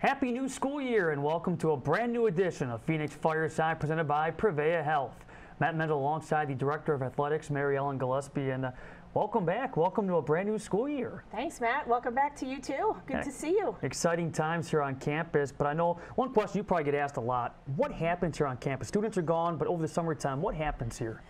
Happy new school year and welcome to a brand new edition of Phoenix Fireside presented by Prevea Health. Matt Menzl alongside the Director of Athletics, Mary Ellen Gillespie, and uh, welcome back. Welcome to a brand new school year. Thanks, Matt. Welcome back to you too. Good yeah. to see you. Exciting times here on campus, but I know one question you probably get asked a lot. What happens here on campus? Students are gone, but over the summertime, what happens here?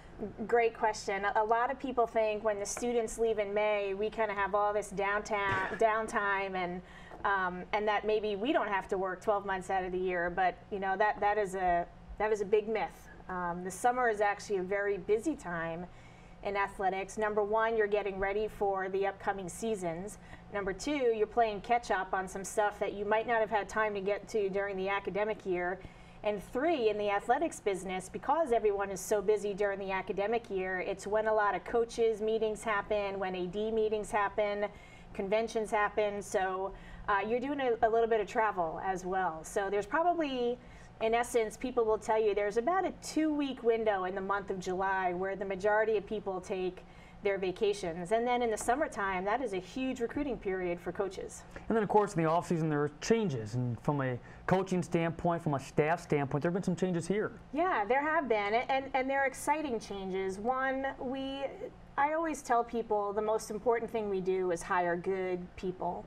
Great question. A lot of people think when the students leave in May, we kind of have all this downtown downtime and um, and that maybe we don't have to work 12 months out of the year. But you know that that is a that is a big myth. Um, the summer is actually a very busy time in athletics. Number one, you're getting ready for the upcoming seasons. Number two, you're playing catch up on some stuff that you might not have had time to get to during the academic year. And three, in the athletics business, because everyone is so busy during the academic year, it's when a lot of coaches meetings happen, when AD meetings happen, conventions happen. So uh, you're doing a, a, little bit of travel as well. So there's probably, in essence, people will tell you there's about a two week window in the month of July where the majority of people take their vacations. And then in the summertime, that is a huge recruiting period for coaches. And then, of course, in the offseason, there are changes. And from a coaching standpoint, from a staff standpoint, there have been some changes here. Yeah, there have been. And, and they're exciting changes. One, we, I always tell people the most important thing we do is hire good people.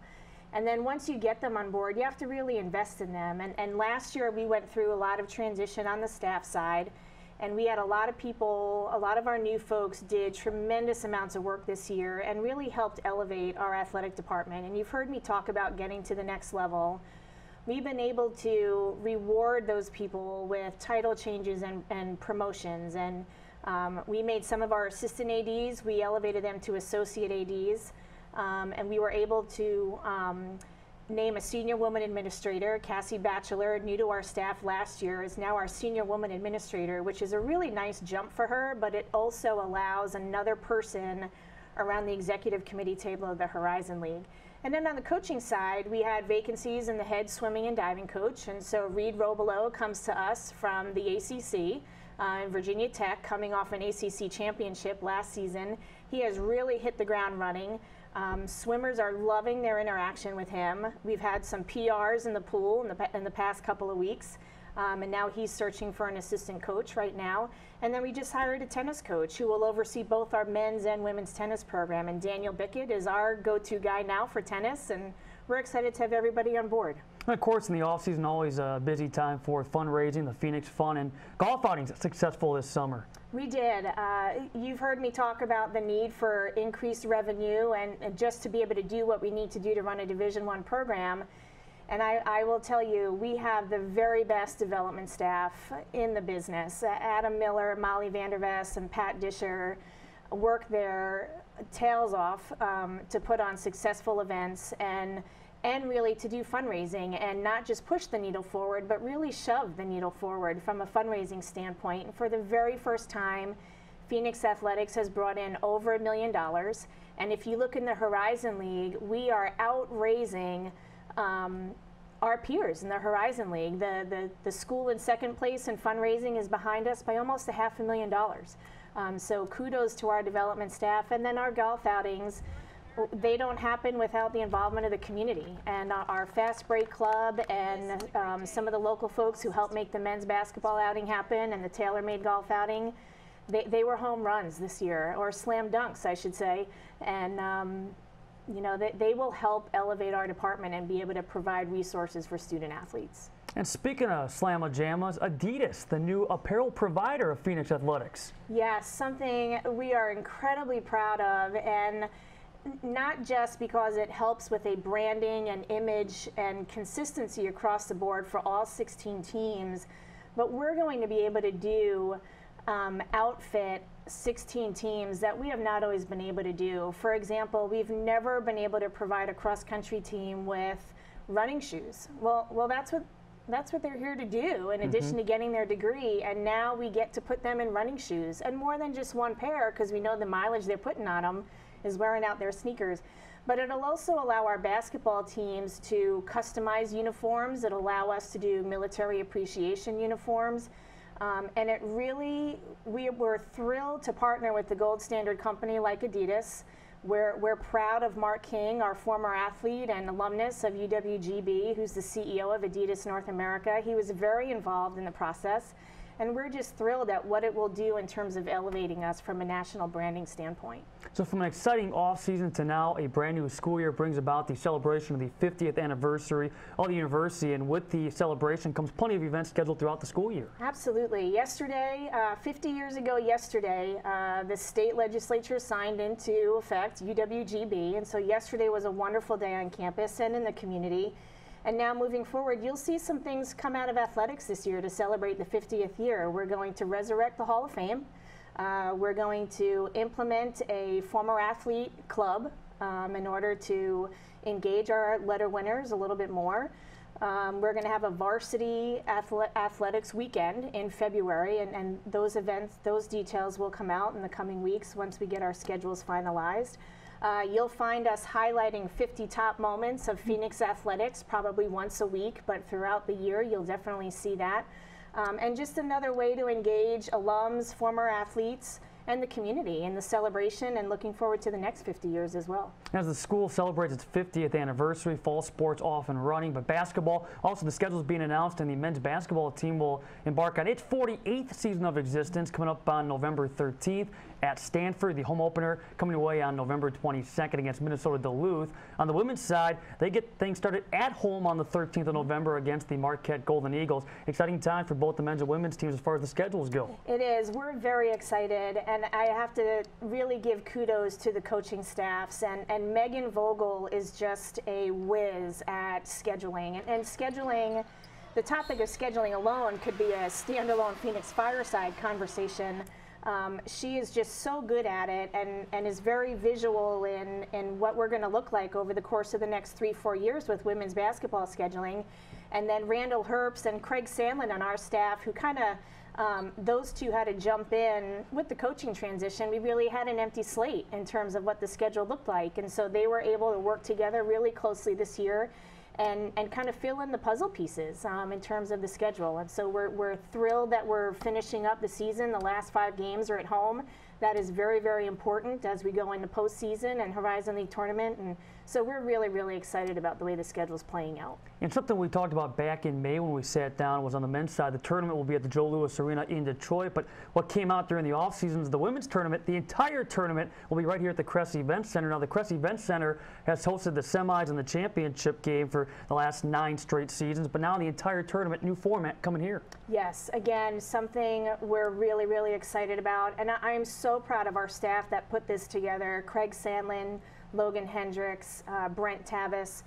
And then once you get them on board, you have to really invest in them. And, and last year we went through a lot of transition on the staff side. And we had a lot of people, a lot of our new folks did tremendous amounts of work this year and really helped elevate our athletic department. And you've heard me talk about getting to the next level. We've been able to reward those people with title changes and, and promotions. And um, we made some of our assistant ADs, we elevated them to associate ADs. Um, and we were able to um, name a senior woman administrator. Cassie Batchelor, new to our staff last year, is now our senior woman administrator, which is a really nice jump for her, but it also allows another person around the executive committee table of the Horizon League. And then on the coaching side, we had vacancies in the head swimming and diving coach. And so Reed Robelo comes to us from the ACC. Uh, Virginia Tech, coming off an ACC championship last season. He has really hit the ground running. Um, swimmers are loving their interaction with him. We've had some PRs in the pool in the, in the past couple of weeks. Um, and now he's searching for an assistant coach right now. And then we just hired a tennis coach who will oversee both our men's and women's tennis program. And Daniel Bickett is our go-to guy now for tennis, and we're excited to have everybody on board. And of course, in the off-season, always a busy time for fundraising, the Phoenix Fund, and golf outings successful this summer. We did. Uh, you've heard me talk about the need for increased revenue and, and, just to be able to do what we need to do to run a Division One program. And I, I, will tell you, we have the very best development staff in the business. Adam Miller, Molly Vandervest, and Pat Disher work their tails off um, to put on successful events and and really to do fundraising and not just push the needle forward, but really shove the needle forward from a fundraising standpoint. And for the very first time, Phoenix Athletics has brought in over a million dollars. And if you look in the Horizon League, we are outraising um, our peers in the Horizon League. The, the, the school in second place in fundraising is behind us by almost a half a million dollars. Um, so kudos to our development staff. And then our golf outings they don't happen without the involvement of the community and our fast break club and um, some of the local folks who helped make the men's basketball outing happen and the tailor-made golf outing they, they were home runs this year or slam dunks i should say and um, you know they, they will help elevate our department and be able to provide resources for student athletes and speaking of Slamma Jammas, Adidas, the new apparel provider of Phoenix Athletics. Yes, something we are incredibly proud of. And not just because it helps with a branding and image and consistency across the board for all 16 teams, but we're going to be able to do um, outfit 16 teams that we have not always been able to do. For example, we've never been able to provide a cross country team with running shoes. Well, well, that's what that's what they're here to do in mm-hmm. addition mm -hmm. to getting their degree and now we get to put them in running shoes and more than just one pair because we know the mileage they're putting on them is wearing out their sneakers. But it'll also allow our basketball teams to customize uniforms. It'll allow us to do military appreciation uniforms. Um, and it really, we were thrilled to partner with the gold standard company like Adidas. We're, we're proud of Mark King, our former athlete and alumnus of UWGB, who's the CEO of Adidas North America. He was very involved in the process. And we're just thrilled at what it will do in terms of elevating us from a national branding standpoint. So from an exciting off season to now a brand new school year brings about the celebration of the 50th anniversary of the university and with the celebration comes plenty of events scheduled throughout the school year. Absolutely. Yesterday, uh, 50 years ago yesterday, uh, the state legislature signed into effect UWGB and so yesterday was a wonderful day on campus and in the community. And now moving forward, you'll see some things come out of athletics this year to celebrate the 50th year. We're going to resurrect the Hall of Fame. Uh, we're going to implement a former athlete club um, in order to engage our letter winners a little bit more. Um, we're going to have a varsity athletics weekend in February, and, and those events, those details will come out in the coming weeks once we get our schedules finalized. Uh, you'll find us highlighting 50 top moments of Phoenix athletics probably once a week, but throughout the year you'll definitely see that. Um, and just another way to engage alums, former athletes, and the community in the celebration and looking forward to the next 50 years as well. As the school celebrates its 50th anniversary, fall sports off and running, but basketball, also the schedule is being announced and the men's basketball team will embark on its 48th season of existence coming up on November 13th at Stanford. The home opener coming away on November 22nd against Minnesota Duluth. On the women's side, they get things started at home on the 13th of November against the Marquette Golden Eagles. Exciting time for both the men's and women's teams as far as the schedules go. It is. We're very excited, and I have to really give kudos to the coaching staffs. And, and Megan Vogel is just a whiz at scheduling. And, and scheduling, the topic of scheduling alone could be a standalone Phoenix Fireside conversation. Um, she is just so good at it and, and is very visual in, in what we're going to look like over the course of the next three, four years with women's basketball scheduling. And then Randall Herbst and Craig Sandlin on our staff, who kind of um, those two had to jump in with the coaching transition. We really had an empty slate in terms of what the schedule looked like. And so they were able to work together really closely this year and, and kind of fill in the puzzle pieces um, in terms of the schedule. And so we're, we're thrilled that we're finishing up the season. The last five games are at home. That is very, very important as we go into postseason and Horizon League tournament. And so we're really, really excited about the way the schedule is playing out. And something we talked about back in May when we sat down was on the men's side. The tournament will be at the Joe Louis Arena in Detroit. But what came out during the offseason is the women's tournament. The entire tournament will be right here at the Kress Event Center. Now, the Kress Event Center has hosted the semis and the championship game for the last nine straight seasons. But now the entire tournament, new format coming here. Yes, again, something we're really, really excited about. And I am so proud of our staff that put this together. Craig Sandlin, Logan Hendricks, uh, Brent Tavis.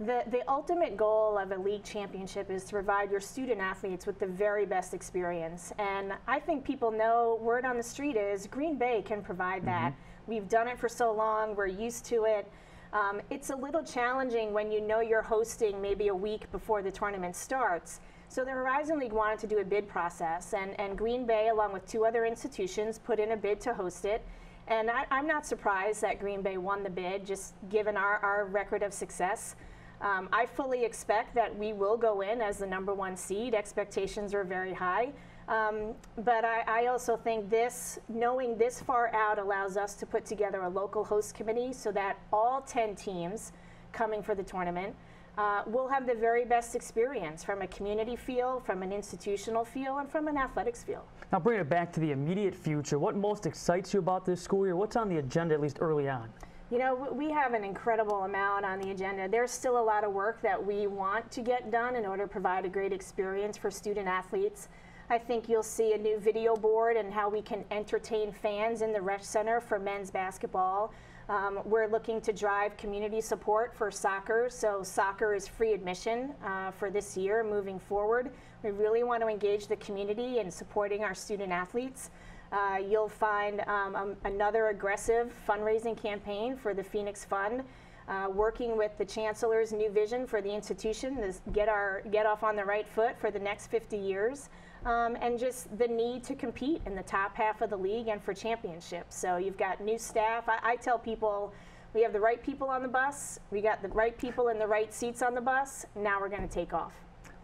The, the ultimate goal of a league championship is to provide your student athletes with the very best experience. And I think people know word on the street is Green Bay can provide that. Mm-hmm. We've done it for so long, we're used to it. Um, it's a little challenging when you know you're hosting maybe a week before the tournament starts. So the Horizon League wanted to do a bid process, and, and Green Bay, along with two other institutions, put in a bid to host it. And I, am not surprised that Green Bay won the bid, just given our, our record of success. Um, I fully expect that we will go in as the number one seed. Expectations are very high. Um, but I, I, also think this, knowing this far out, allows us to put together a local host committee so that all 10 teams coming for the tournament uh, will have the very best experience from a community feel, from an institutional feel, and from an athletics feel. Now, bring it back to the immediate future. What most excites you about this school year? What's on the agenda, at least early on? You know, we have an incredible amount on the agenda. There's still a lot of work that we want to get done in order to provide a great experience for student athletes. I think you'll see a new video board and how we can entertain fans in the Resch Center for men's basketball. Um, we're looking to drive community support for soccer, so soccer is free admission uh, for this year moving forward. We really want to engage the community in supporting our student athletes. Uh, you'll find um, um, another aggressive fundraising campaign for the Phoenix Fund. Uh, working with the chancellor's new vision for the institution to get our get off on the right foot for the next 50 years um, and just the need to compete in the top half of the league and for championships. So you've got new staff. I, I tell people we have the right people on the bus, we got the right people in the right seats on the bus, now we're going to take off.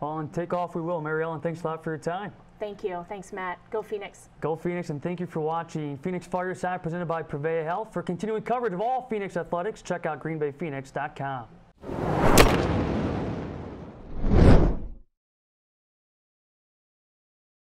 Well, and take off we will. Mary Ellen, thanks a lot for your time. Thank you. Thanks, Matt. Go Phoenix. Go Phoenix, and thank you for watching Phoenix Fireside presented by Prevea Health. For continuing coverage of all Phoenix athletics, check out greenbayphoenix.com.